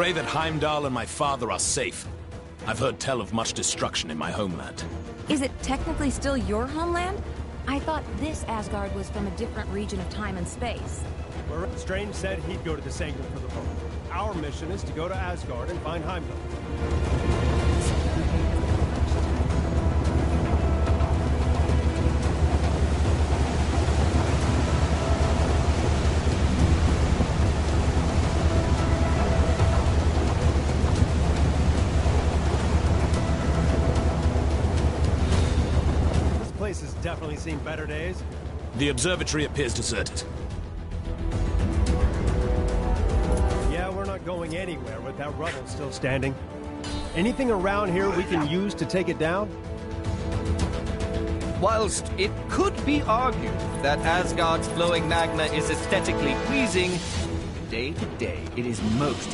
pray that Heimdall and my father are safe. I've heard tell of much destruction in my homeland. Is it technically still your homeland? I thought this Asgard was from a different region of time and space. Well, Strange said he'd go to the Sacred for the vote. Our mission is to go to Asgard and find Heimdall. Seen better days. The observatory appears deserted. Yeah, we're not going anywhere with that rubble still standing. Anything around here we can use to take it down? Whilst it could be argued that Asgard's flowing magma is aesthetically pleasing, day to day it is most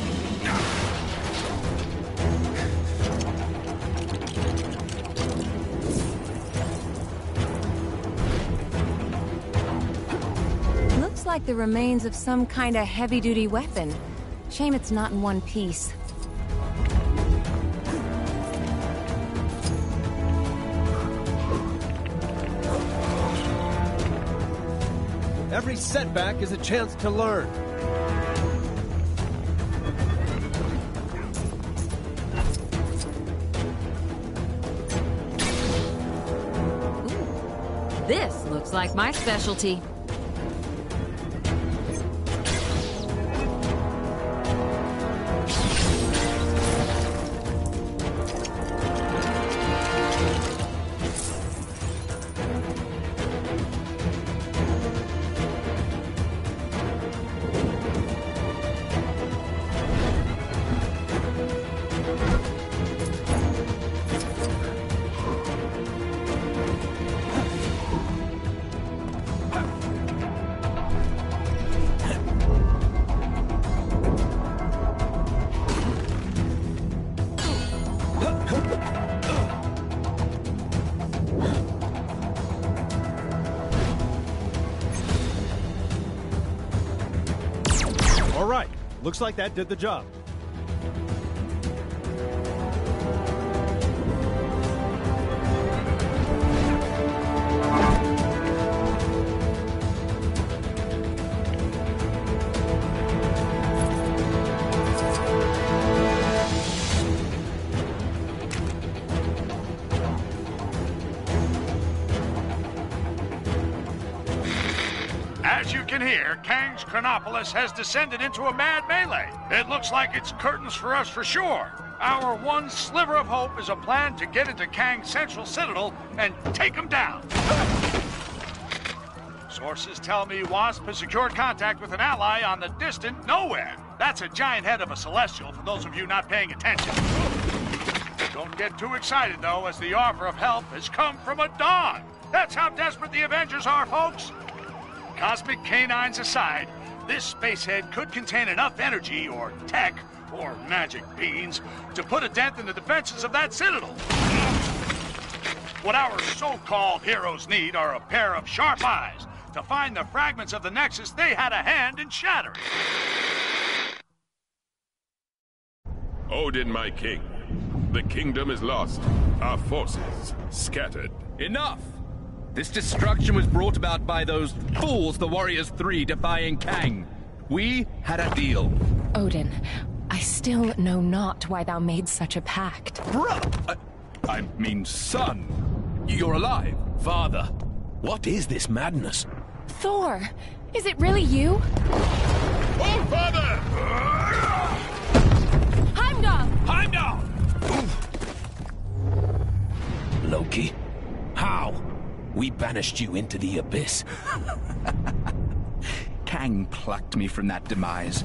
like the remains of some kind of heavy-duty weapon. Shame it's not in one piece. Every setback is a chance to learn. This looks like my specialty. Looks like that did the job. Can hear, Kang's Chronopolis has descended into a mad melee. It looks like it's curtains for us for sure. Our one sliver of hope is a plan to get into Kang's central citadel and take him down. Sources tell me Wasp has secured contact with an ally on the distant Knowhere. That's a giant head of a celestial for those of you not paying attention. Don't get too excited, though, as the offer of help has come from a Dawn. That's how desperate the Avengers are, folks. Cosmic canines aside, this spacehead could contain enough energy or tech or magic beans to put a dent in the defenses of that citadel. What our so-called heroes need are a pair of sharp eyes to find the fragments of the Nexus they had a hand in shattering. Odin, my king. The kingdom is lost. Our forces scattered. Enough! This destruction was brought about by those fools, the Warriors Three, defying Kang. We had a deal. Odin, I still know not why thou made such a pact. Bruh! I, I mean, son. You're alive. Father, what is this madness? Thor, is it really you? Oh, father! Heimdall! Heimdall! Loki, how? We banished you into the abyss. Kang plucked me from that demise.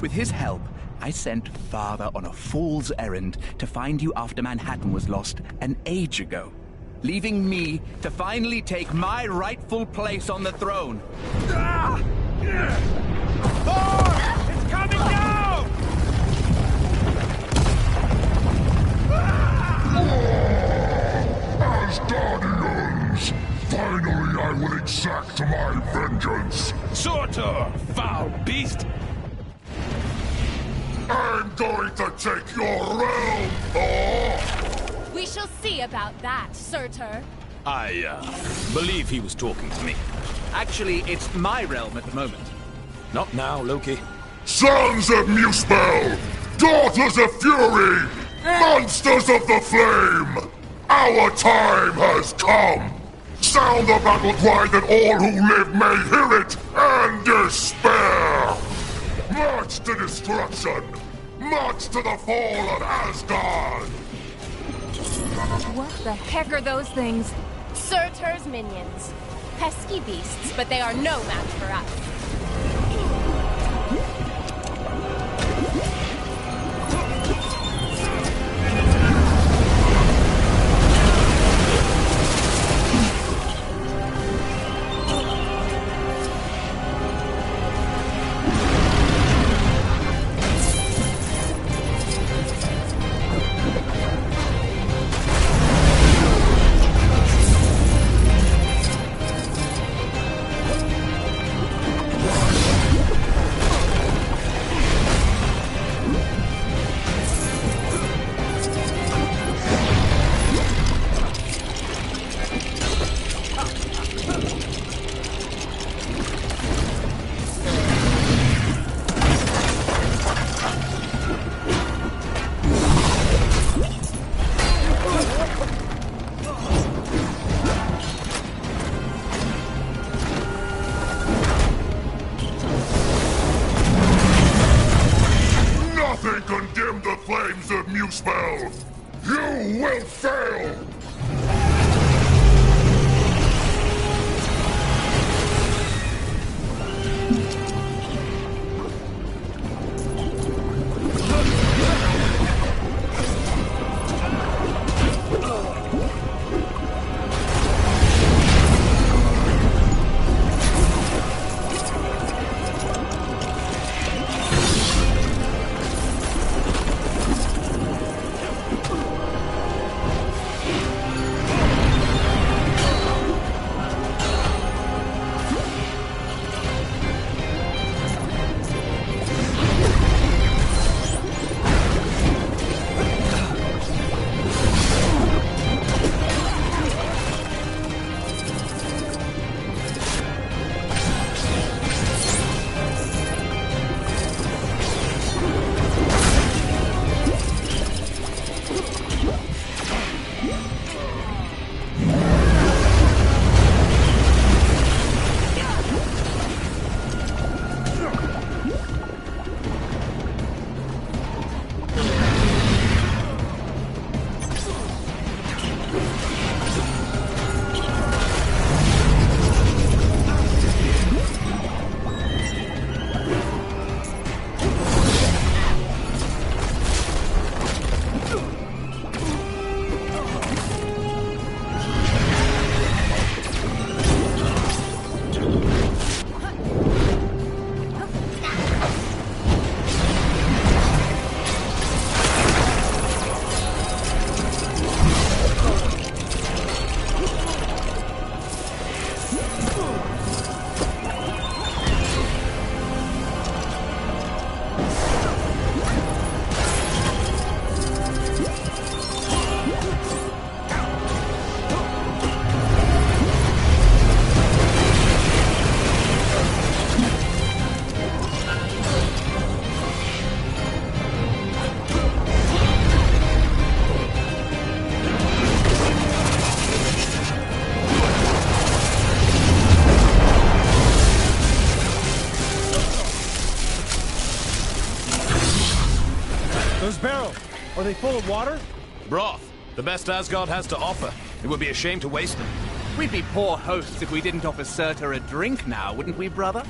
With his help, I sent Father on a fool's errand to find you after Manhattan was lost an age ago, leaving me to finally take my rightful place on the throne. Thor! It's I will exact my vengeance! Surtur, foul beast! I'm going to take your realm! Oh! We shall see about that, Surtur. I, uh, believe he was talking to me. Actually, it's my realm at the moment. Not now, Loki. Sons of Muspel! Daughters of Fury! Monsters of the Flame! Our time has come! Sound the battle cry that all who live may hear it and despair! March to destruction! March to the fall of Asgard! What the heck are those things? Surtur's minions. Pesky beasts, but they are no match for us. Those barrels, are they full of water? Broth, the best Asgard has to offer. It would be a shame to waste them. We'd be poor hosts if we didn't offer Surtur a drink now, wouldn't we, brother?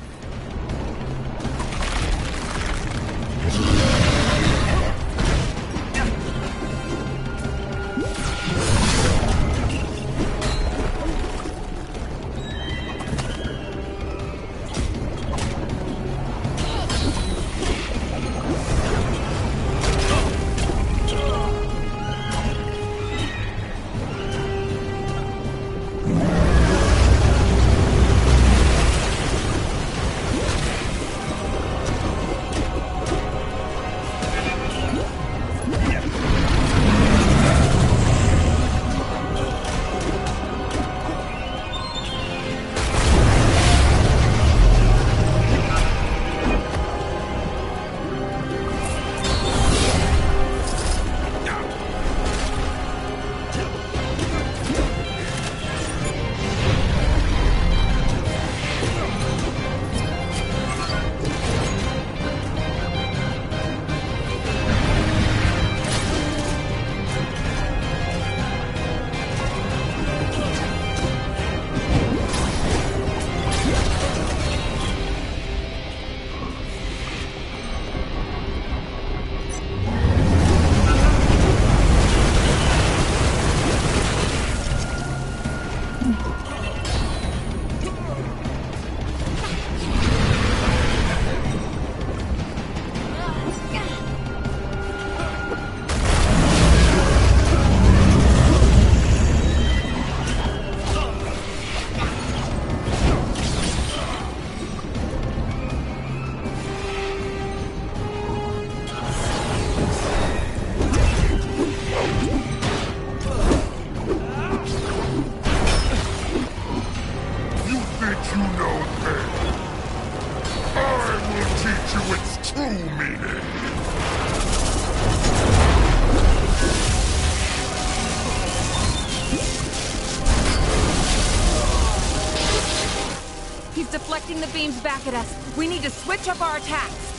Deflecting the beams back at us. We need to switch up our attacks.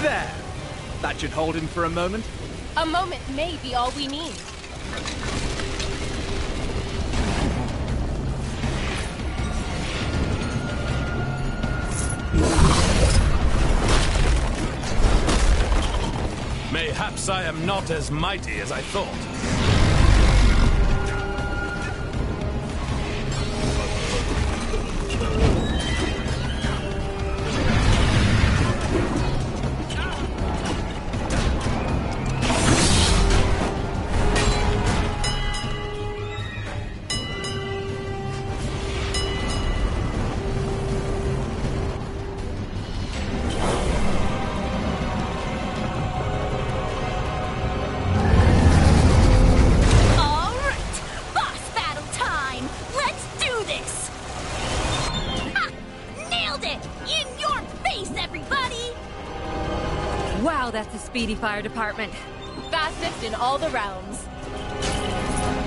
There! That should hold him for a moment. A moment may be all we need. Mayhaps I am not as mighty as I thought. Wow, that's a speedy fire department. Fastest in all the realms.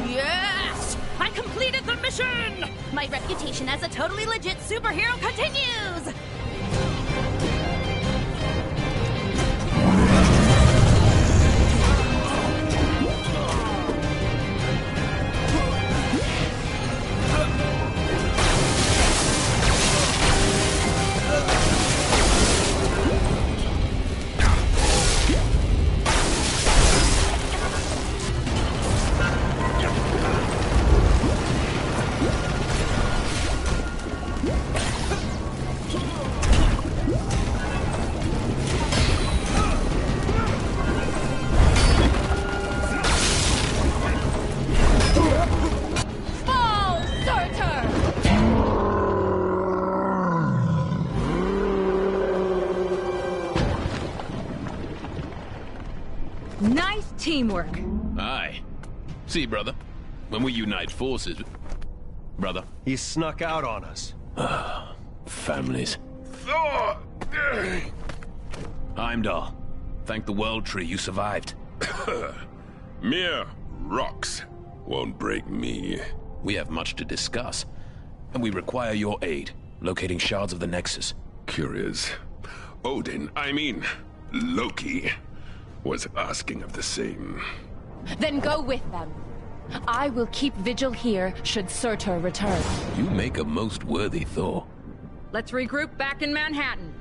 Yes! I completed the mission! My reputation as a totally legit superhero continues! Teamwork. Aye. See, brother, when we unite forces... Brother. He snuck out on us. Ah, families. Thor! Heimdall, thank the World Tree you survived. Mere rocks won't break me. We have much to discuss, and we require your aid locating shards of the Nexus. Curious. Odin, I mean, Loki, was asking of the same. Then go with them. I will keep vigil here should Surtur return. You make a most worthy Thor. Let's regroup back in Manhattan.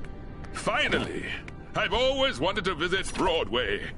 Finally! I've always wanted to visit Broadway.